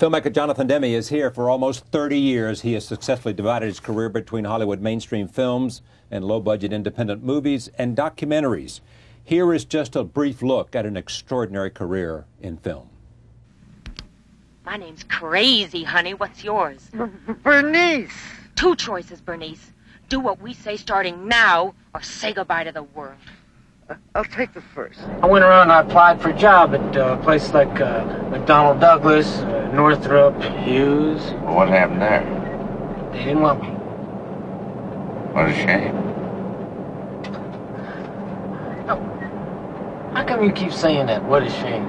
Filmmaker Jonathan Demme is here for almost 30 years. He has successfully divided his career between Hollywood mainstream films and low budget independent movies and documentaries. Here is just a brief look at an extraordinary career in film. My name's Crazy, honey. What's yours? Bernice! Two choices, Bernice. Do what we say starting now, or say goodbye to the world. I'll take the first. I went around and I applied for a job at uh, places like uh, McDonnell Douglas, uh, Northrop, Hughes. Well, what happened there? They didn't want me. What a shame. How come you keep saying that? What a shame.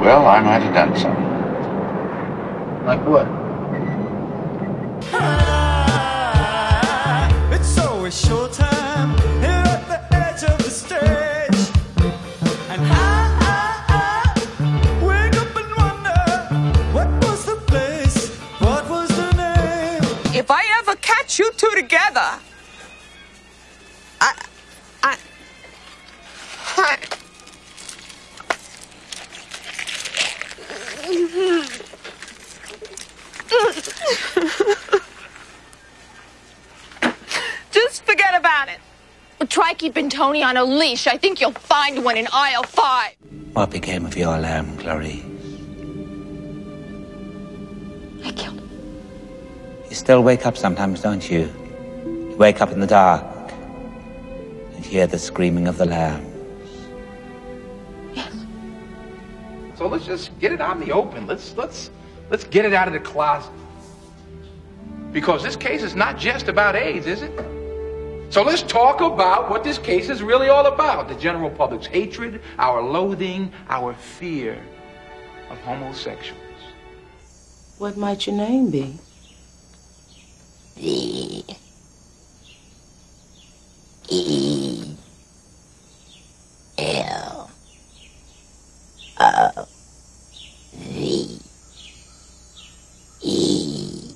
Well, I might have done something. Like what? Ah, it's always showtime together, I, I, I. Just forget about it. Try keeping Tony on a leash. I think you'll find one in aisle five. What became of your lamb, Clarice? I killed him. You still wake up sometimes, don't you? You wake up in the dark and hear the screaming of the lamb. Yes. So let's just get it out in the open. Let's let's let's get it out of the closet. Because this case is not just about AIDS, is it? So let's talk about what this case is really all about. The general public's hatred, our loathing, our fear of homosexuals. What might your name be? E. L. O. V. E.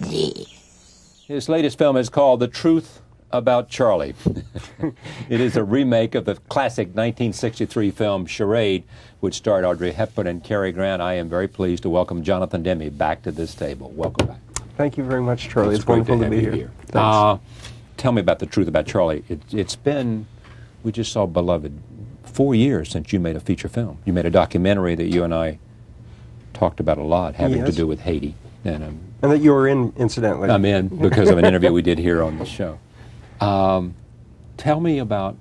D. His latest film is called The Truth About Charlie. it is a remake of the classic 1963 film Charade, which starred Audrey Hepburn and Cary Grant. I am very pleased to welcome Jonathan Demme back to this table. Welcome back. Thank you very much, Charlie. It's, great wonderful to, have be you here. Uh, tell me about The Truth About Charlie. It, it's been, we just saw Beloved, four years since you made a feature film. You made a documentary that you and I talked about a lot, having to do with Haiti. And um, and that you were in, incidentally. I'm in because of an interview we did here on the show. Um, tell me about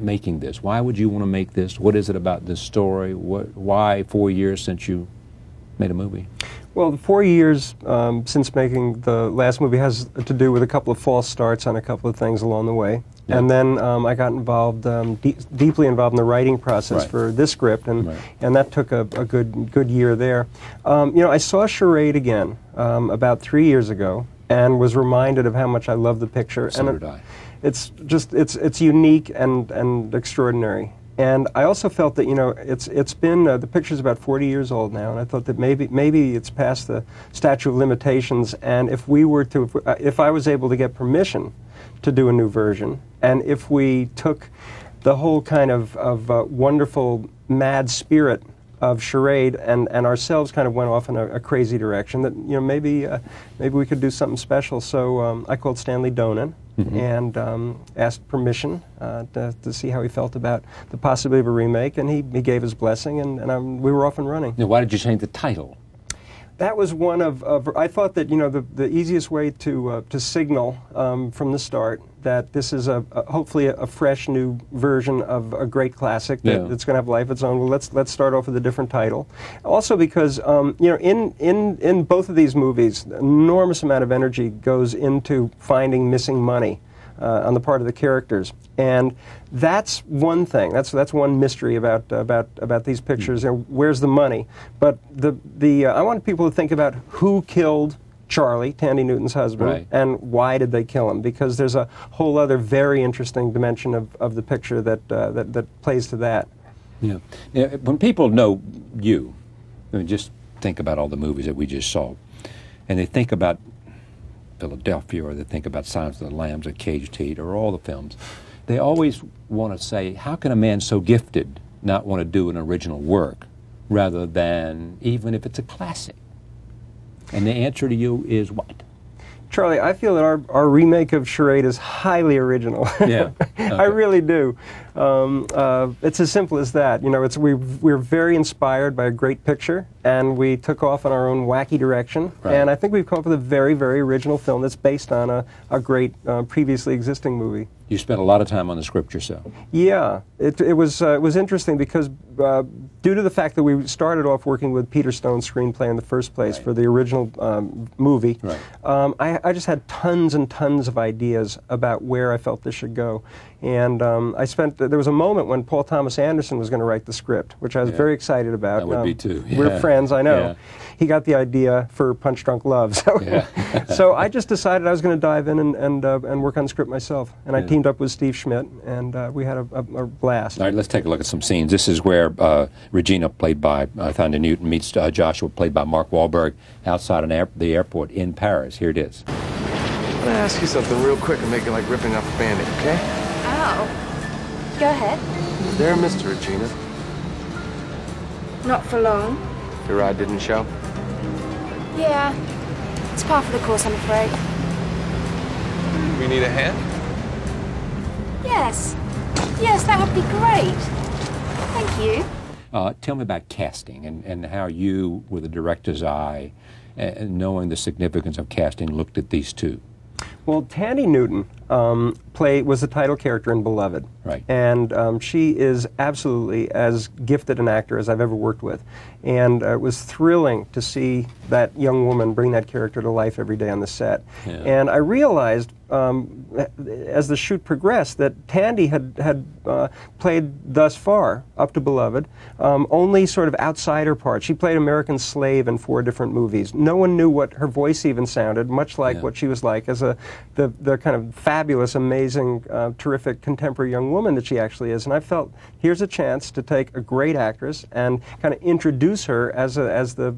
making this. Why would you want to make this? What is it about this story? What, why four years since you made a movie? Well, the four years um, since making the last movie has to do with a couple of false starts on a couple of things along the way. Yeah. And then um, I got involved, um, de- deeply involved in the writing process Right. for this script, and, Right. and that took a, a good good year there. Um, you know, I saw Charade again um, about three years ago, and was reminded of how much I love the picture. So and did I. It's just it's it's unique and and extraordinary. And I also felt that you know it's it's been uh, the picture's about 40 years old now, and I thought that maybe maybe it's past the statute of limitations. And if we were to if, uh, if I was able to get permission to do a new version, and if we took the whole kind of of uh, wonderful mad spirit of charade and, and ourselves kind of went off in a, a crazy direction that you know maybe uh, maybe we could do something special so um, I called Stanley Donen and um, asked permission uh, to, to see how he felt about the possibility of a remake and he, he gave his blessing and, and um, we were off and running Now, why did you change the title? that was one of, of I thought that you know the, the easiest way to uh, to signal um, from the start that this is a, a hopefully a, a fresh new version of a great classic that, Yeah. that's going to have life of its own. Well, let's let's start off with a different title. Also because um, you know in in in both of these movies, an enormous amount of energy goes into finding missing money. Uh, on the part of the characters, and that's one thing. That's that's one mystery about about about these pictures. Know, where's the money? But the the uh, I want people to think about who killed Charlie, Thandie Newton's husband, Right. and why did they kill him? Because there's a whole other very interesting dimension of, of the picture that, uh, that that plays to that. Yeah. Yeah, When people know you, I mean, just think about all the movies that we just saw, and they think about Philadelphia, or they think about Silence of the Lambs, or Caged Heat, or all the films. They always want to say, "How can a man so gifted not want to do an original work?" rather than even if it's a classic? And the answer to you is what? Charlie, I feel that our, our remake of Charade is highly original. Yeah. I really do. Um, uh, it's as simple as that. You know, it's we we're very inspired by a great picture, and we took off in our own wacky direction. Right. And I think we've come up with a very, very original film that's based on a, a great uh, previously existing movie. You spent a lot of time on the script yourself. Yeah, it, it was uh, it was interesting because uh, due to the fact that we started off working with Peter Stone's screenplay in the first place for the original um, movie, Right. um, I, I just had tons and tons of ideas about where I felt this should go, and um, I spent there was a moment when Paul Thomas Anderson was going to write the script, which I was Yeah. very excited about. I would be too, We're friends, I know. Yeah. He got the idea for Punch Drunk Love, so Yeah. so I just decided I was going to dive in and and, uh, and work on the script myself, and I teamed up with Steve Schmidt, and uh, we had a, a, a blast. All right, let's take a look at some scenes. This is where uh, Regina, played by uh, Thandie Newton, meets uh, Joshua, played by Mark Wahlberg, outside an air- the airport in Paris. Here it is. I'm gonna ask you something real quick and make it like ripping off a band-aid, okay? Go ahead. Is there a Mr. Regina? Not for long. Your ride didn't show? Yeah. It's par for the course, I'm afraid. We need a hand? Yes. Yes, that would be great. Thank you. Uh, tell me about casting and, and how you, with a director's eye, uh, knowing the significance of casting, looked at these two. Well, Thandie Newton um, play, was the title character in Beloved. Right. And um, she is absolutely as gifted an actor as I've ever worked with. And uh, it was thrilling to see that young woman bring that character to life every day on the set. Yeah. And I realized um, as the shoot progressed that Thandie had, had uh, played thus far, up to Beloved, um, only sort of outsider parts. She played American Slave in four different movies. No one knew what her voice even sounded, much like Yeah. what she was like as a the, the kind of fabulous, amazing, uh, terrific contemporary young woman that she actually is. And I felt here's a chance to take a great actress and kind of introduce her as a, as the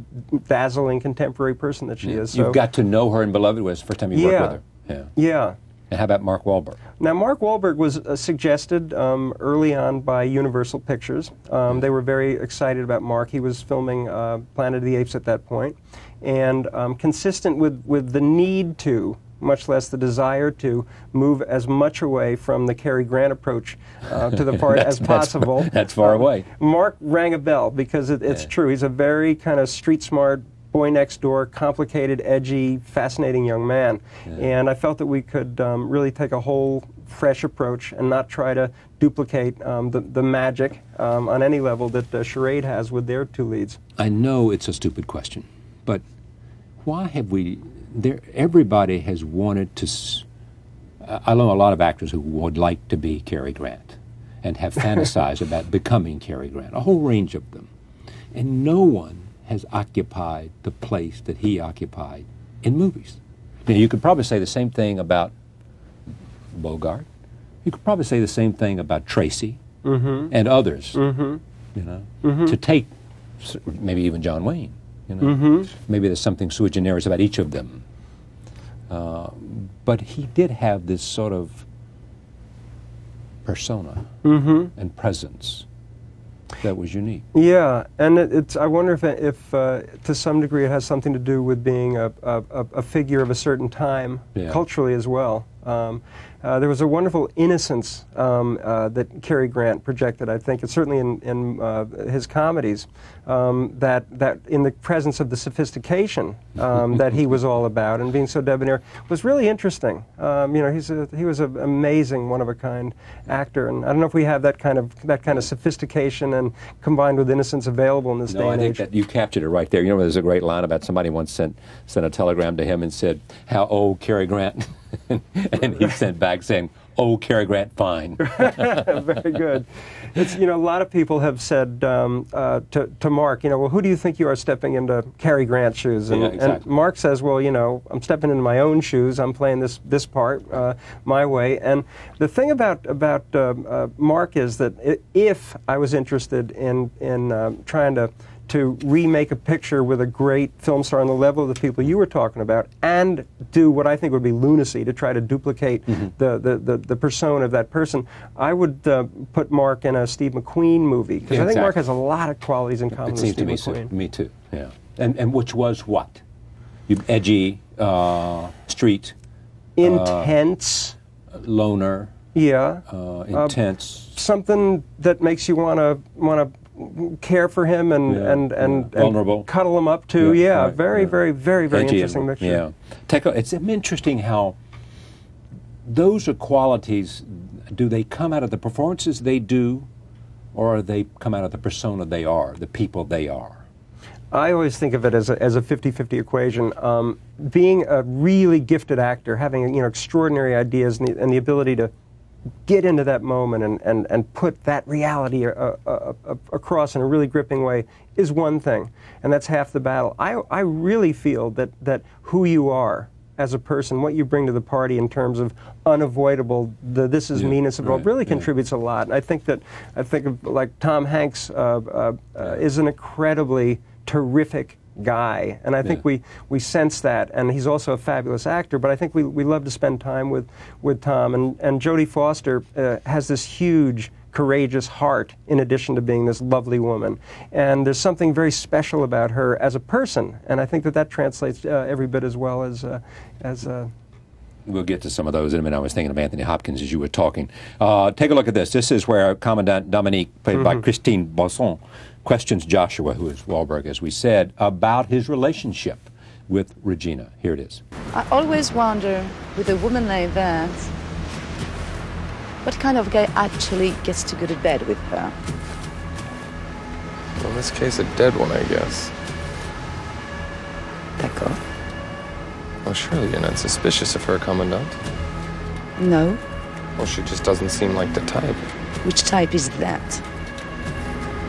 dazzling contemporary person that she is. So, You've got to know her in Beloved was the first time you Yeah. worked with her. Yeah. yeah. And how about Mark Wahlberg? Now, Mark Wahlberg was uh, suggested um, early on by Universal Pictures. Um, they were very excited about Mark. He was filming uh, Planet of the Apes at that point, and um, consistent with, with the need to, much less the desire to, move as much away from the Cary Grant approach uh, to the part as possible. that's far um, away. Mark rang a bell because it, it's true. He's a very kind of street smart boy next door, complicated, edgy, fascinating young man. And I felt that we could um, really take a whole fresh approach and not try to duplicate um, the, the magic um, on any level that uh, Charade has with their two leads. I know it's a stupid question, but why have we? There, everybody has wanted to. s- I know a lot of actors who would like to be Cary Grant, and have fantasized about becoming Cary Grant. A whole range of them, and no one has occupied the place that he occupied in movies. Now, you could probably say the same thing about Bogart. You could probably say the same thing about Tracy Mhm. and others. Mhm. You know, Mhm. to take maybe even John Wayne. You know, Mhm. maybe there's something sui generis about each of them. Uh, but he did have this sort of persona Mhm. and presence that was unique. Yeah, and it, it's. I wonder if, if uh, to some degree, it has something to do with being a, a, a- a figure of a certain time, Yeah. culturally as well. Um, uh, there was a wonderful innocence um, uh, that Cary Grant projected. I think, and certainly in, in uh, his comedies, um, that that in the presence of the sophistication um, that he was all about, and being so debonair, was really interesting. Um, you know, he's a, he was an amazing, one of a kind actor, and I don't know if we have that kind of that kind of sophistication and combined with innocence available in this day No, I and think age. that you captured it right there. You know, there's a great line about somebody once sent sent a telegram to him and said, "How old Cary Grant?" and he sent back saying, "Oh, Cary Grant, fine." Very good. It's you know a lot of people have said um, uh, to to Mark, you know, well, who do you think you are stepping into Cary Grant's shoes? And, Yeah, and. Mark says, well, you know, I'm stepping into my own shoes. I'm playing this this part uh, my way. And the thing about about uh, uh, Mark is that if I was interested in in um, trying to to remake a picture with a great film star on the level of the people you were talking about and do what I think would be lunacy to try to duplicate Mm-hmm. the, the, the, the persona of that person, I would uh, put Mark in a Steve McQueen movie because Yeah, I think Mark has a lot of qualities in common It with seems to Steve me, so, McQueen. me too. Yeah, and and which was what? You edgy, uh, street, Intense. loner, Yeah. uh, intense. something that makes you want to want to care for him and Yeah, and, and, yeah. and Vulnerable. cuddle him up too. Yeah, Yeah, right, very, very, very, very edgy interesting and- mixture. Yeah, take a, it's interesting how those are qualities. Do they come out of the performances they do, or they come out of the persona they are, the people they are? I always think of it as a, as a 50-50 equation. Um, being a really gifted actor, having you know extraordinary ideas and the, and the ability to get into that moment and, and, and put that reality uh, uh, uh, across in a really gripping way is one thing, and that's half the battle. I, I really feel that, that who you are as a person, what you bring to the party in terms of unavoidable, the this is Yeah, meanness of right, really yeah. contributes a lot. And I think that I think of like Tom Hanks uh, uh, uh, is an incredibly terrific guy, and I think Yeah. we, we sense that. And he's also a fabulous actor. But I think we, we love to spend time with with Tom. And and Jodie Foster uh, has this huge. Courageous heart, in addition to being this lovely woman, and there's something very special about her as a person, and I think that that translates uh, every bit as well as uh, as uh, We'll get to some of those in a minute. I was thinking of Anthony Hopkins as you were talking. Uh, take a look at this. This is where Commandant Dominique, played by Christine Boisson, questions Joshua, who is Wahlberg, as we said, about his relationship with Regina. Here it is. I always wonder, with a woman like that, what kind of guy actually gets to go to bed with her? Well, in this case, a dead one, I guess. D'accord. Well, surely you're not suspicious of her, Commandant. No. Well, she just doesn't seem like the type. Which type is that?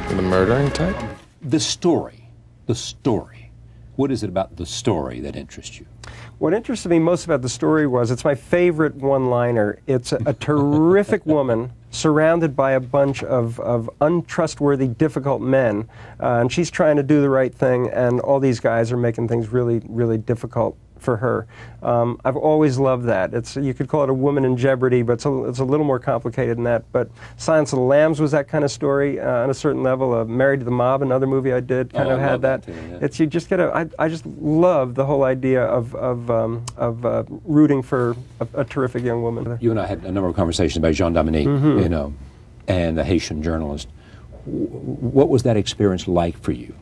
The murdering type? The story. The story. What is it about the story that interests you? What interested me most about the story was it's my favorite one liner. It's a, a terrific woman surrounded by a bunch of, of untrustworthy, difficult men, uh, and she's trying to do the right thing, and all these guys are making things really, really difficult for her. Um, I've always loved that. It's you could call it a woman in jeopardy, but it's a, it's a little more complicated than that. But Silence of the Lambs was that kind of story uh, on a certain level. Uh, Married to the Mob, another movie I did, kind Oh, of I had that. that too, yeah. It's you just get a. I, I just love the whole idea of of um, of uh, rooting for a, a terrific young woman. You and I had a number of conversations about Jean Dominique, Mhm. you know, and the Haitian journalist. W- What was that experience like for you?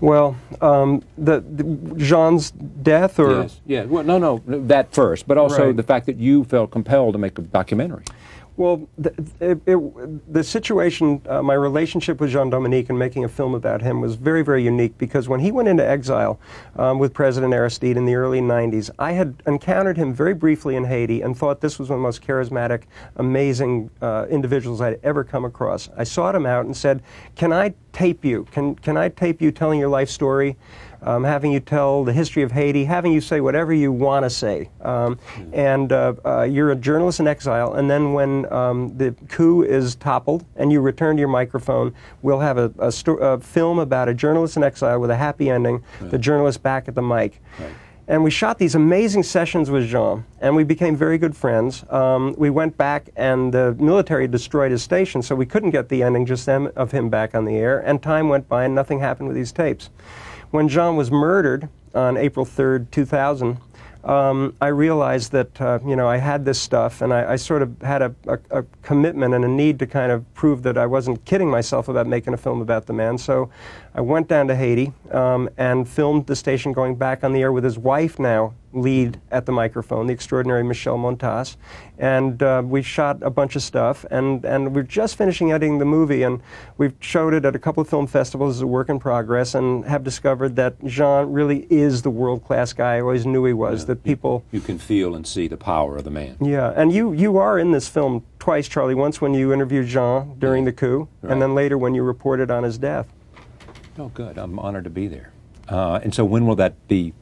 Well, um, the, the Jean's death, or yes. Yeah. Well, no, no, that first, but also Right. the fact that you felt compelled to make a documentary. Well, the, it, it, the situation, uh, my relationship with Jean Dominique and making a film about him was very, very unique because when he went into exile um, with President Aristide in the early 90s, I had encountered him very briefly in Haiti and thought this was one of the most charismatic, amazing uh, individuals I'd ever come across. I sought him out and said, Can I tape you? Can, can I tape you telling your life story? Um, having you tell the history of Haiti, having you say whatever you want to say. Um, and uh, uh, you're a journalist in exile, and then when um, the coup is toppled and you return to your microphone, we'll have a, a, sto- a film about a journalist in exile with a happy ending, the journalist back at the mic. And we shot these amazing sessions with Jean, and we became very good friends. Um, we went back, and the military destroyed his station, so we couldn't get the ending just then of him back on the air. And time went by, and nothing happened with these tapes. When John was murdered on April 3rd, 2000, um, I realized that uh, you know I had this stuff, and I, I sort of had a, a, a commitment and a need to kind of prove that I wasn't kidding myself about making a film about the man. So I went down to Haiti um, and filmed the station going back on the air with his wife now lead at the microphone, the extraordinary Michelle Montas, and uh, we shot a bunch of stuff, and and we're just finishing editing the movie, and we've showed it at a couple of film festivals as a work in progress, and have discovered that Jean really is the world class guy I always knew he was. That people. You can feel and see the power of the man. Yeah, and you you are in this film twice, Charlie. Once when you interviewed Jean during the coup, Right. and then later when you reported on his death. Oh, good. I'm honored to be there. Uh, and so, when will that be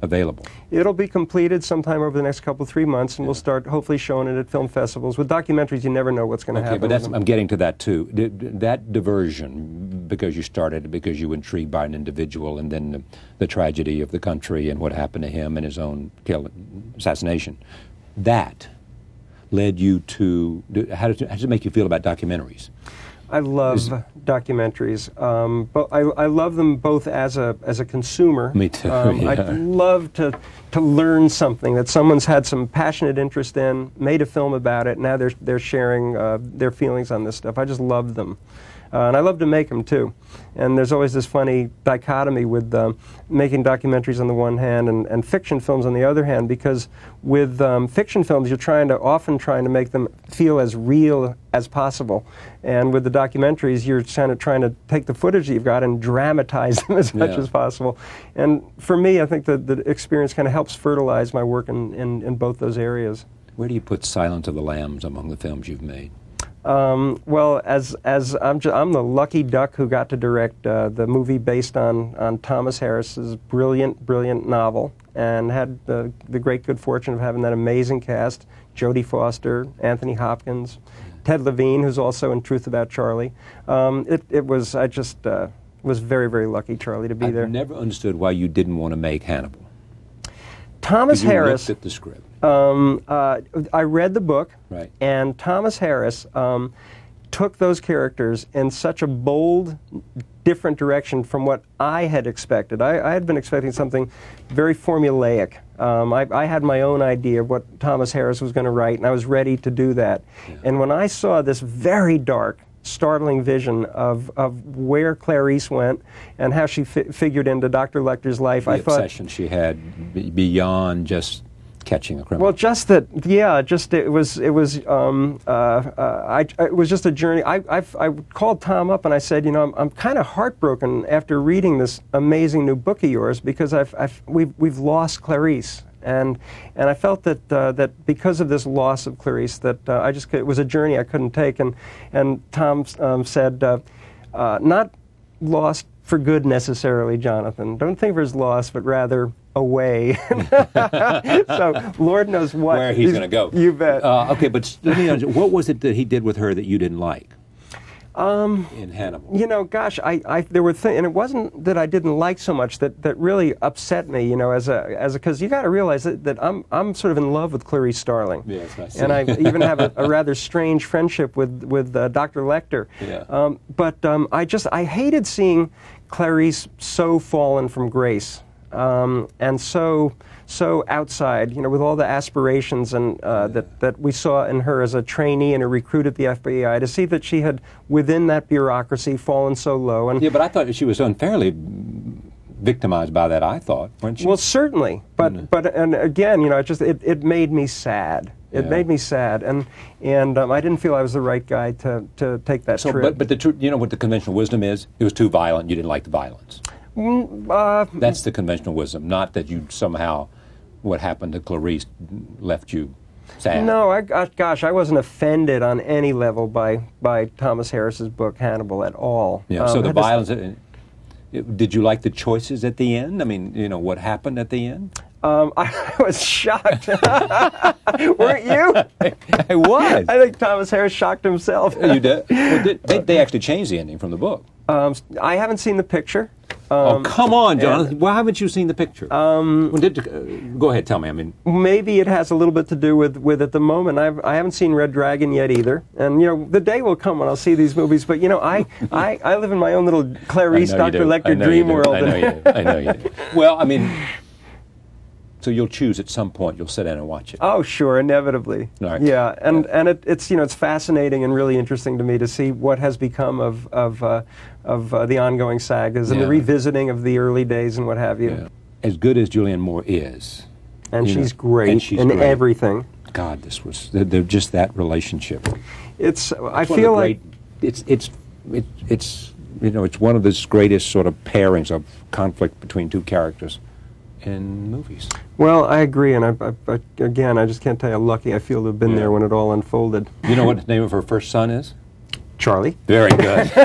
available? It'll be completed sometime over the next couple, three months, and we'll start hopefully showing it at film festivals. With documentaries, you never know what's going to Okay, happen. but that's. I'm getting to that too. That diversion, because you started, because you were intrigued by an individual, and then the, the tragedy of the country and what happened to him and his own kill, assassination, that led you to. How does, how does it make you feel about documentaries? I love documentaries, um, but I, I love them both as a as a consumer. Me too, Um, yeah. I love to to learn something that someone's had some passionate interest in, made a film about it. Now they're they're sharing uh, their feelings on this stuff. I just love them. Uh, and I love to make them too. And there's always this funny dichotomy with um, making documentaries on the one hand and, and fiction films on the other hand, because with um, fiction films, you're trying to often trying to make them feel as real as possible. And with the documentaries, you're kind of trying to take the footage that you've got and dramatize them as much Yeah. as possible. And for me, I think that the experience kind of helps fertilize my work in, in, in both those areas. Where do you put Silence of the Lambs among the films you've made? Um, well, as as I'm, ju- I'm the lucky duck who got to direct uh, the movie based on on Thomas Harris's brilliant, brilliant novel, and had the the great good fortune of having that amazing cast: Jodie Foster, Anthony Hopkins, Ted Levine, who's also in Truth About Charlie. Um, it it was I just uh, was very very lucky, Charlie, to be I've there. never understood why you didn't want to make Hannibal. Thomas You Harris. looked at the script. Um, uh, I read the book, Right. and Thomas Harris um, took those characters in such a bold, different direction from what I had expected. I, I had been expecting something very formulaic. Um, I, I had my own idea of what Thomas Harris was going to write, and I was ready to do that. And when I saw this very dark, startling vision of, of where Clarice went and how she fi- figured into Dr. Lecter's life, The I thought. obsession she had be- beyond just catching a criminal. Well, just that, yeah, just it was, it was, um, uh, uh, I, it was just a journey. I, I've, I called Tom up and I said, you know, I'm, I'm kind of heartbroken after reading this amazing new book of yours because I've, I've, we've, we've lost Clarice. And, and I felt that, uh, that because of this loss of Clarice, that uh, I just, it was a journey I couldn't take. And, and Tom um, said, uh, uh, not lost for good necessarily, Jonathan. Don't think of it as lost, but rather away. so Lord knows what Where he's going to go. You bet. Uh, okay, but let me what was it that he did with her that you didn't like Um, in Hannibal? you know, gosh, I, I there were things, and it wasn't that I didn't like so much that, that really upset me. You know, as a as a because you got to realize that, that I'm I'm sort of in love with Clarice Starling. Yes, I see. and I even have a, a rather strange friendship with with uh, Dr. Lecter. Yeah. Um, but um, I just I hated seeing Clarice so fallen from grace um, and so so outside. You know, with all the aspirations and uh, that that we saw in her as a trainee and a recruit at the FBI, to see that she had within that bureaucracy fallen so low. And Yeah, but I thought she was unfairly victimized by that. I thought, weren't you? well, certainly, but but and again, you know, it just it, it made me sad. It Yeah. made me sad, and and um, I didn't feel I was the right guy to, to take that so, trip. but but the you know what the conventional wisdom is? It was too violent. You didn't like the violence. Mm, uh, That's the conventional wisdom, not that you somehow what happened to Clarice left you sad. No, I, gosh, gosh, I wasn't offended on any level by, by Thomas Harris's book Hannibal at all. Yeah. Um, so the this- violence. uh, it- Did you like the choices at the end? I mean, you know what happened at the end. Um, I was shocked. Weren't you? I was. I think Thomas Harris shocked himself. you did. Well, did they, they actually changed the ending from the book. Um, I haven't seen the picture. Oh, Um, come on, Jonathan. Why haven't you seen the picture? Um, well, did, uh, go ahead, tell me. I mean, Maybe it has a little bit to do with, with at the moment. I've, I haven't seen Red Dragon yet either. And, you know, the day will come when I'll see these movies. But, you know, I, I, I live in my own little Clarice, I Dr. do. Lecter dream world. I know you do. I know you do. Well, I mean, so you'll choose at some point. You'll sit down and watch it. Oh, sure, inevitably. Right. Yeah, and and it, it's you know it's fascinating and really interesting to me to see what has become of of uh, of uh, the ongoing sagas and the revisiting of the early days and what have you. Yeah. As good as Julianne Moore is, And you know, she's great and she's in great. everything. God, this was they're, they're just that relationship. It's I It's of feel like great, it's it's it, it's you know it's one of the greatest sort of pairings of conflict between two characters in movies. well I agree and I, I, I again I just can't tell you how lucky I feel to have been Yeah. there when it all unfolded. You know what the name of her first son is? Charlie. Very good.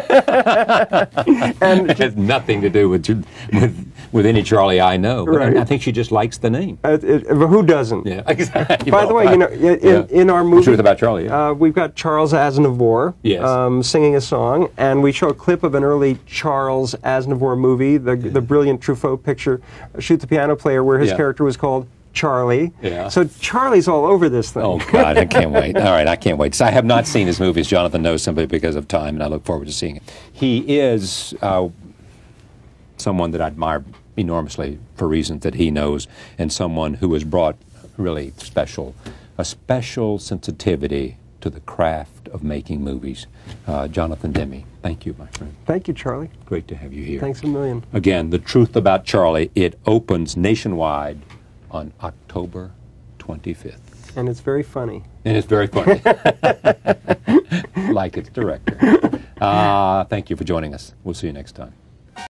And it has nothing to do with with with any Charlie I know. But Right. I think she just likes the name. Uh, it, but who doesn't? Yeah, exactly. By the way, you know, in, in, in our The movie, Truth About Charlie, yeah. uh, we've got Charles Aznavour Yes. um, singing a song, and we show a clip of an early Charles Aznavour movie, the, the brilliant Truffaut picture, Shoot the Piano Player, where his Yeah. character was called Charlie. Yeah. So Charlie's all over this thing. Oh God, I can't wait. All right, I can't wait. So I have not seen his movies. Jonathan knows simply because of time, and I look forward to seeing it. He is uh, someone that I admire enormously for reasons that he knows, and someone who has brought really special, a special sensitivity to the craft of making movies. Uh, Jonathan Demme, thank you, my friend. Thank you, Charlie. Great to have you here. Thanks a million. Again, The Truth About Charlie, it opens nationwide on October 25th. And it's very funny. And it's very funny. like its director. Uh, thank you for joining us. We'll see you next time.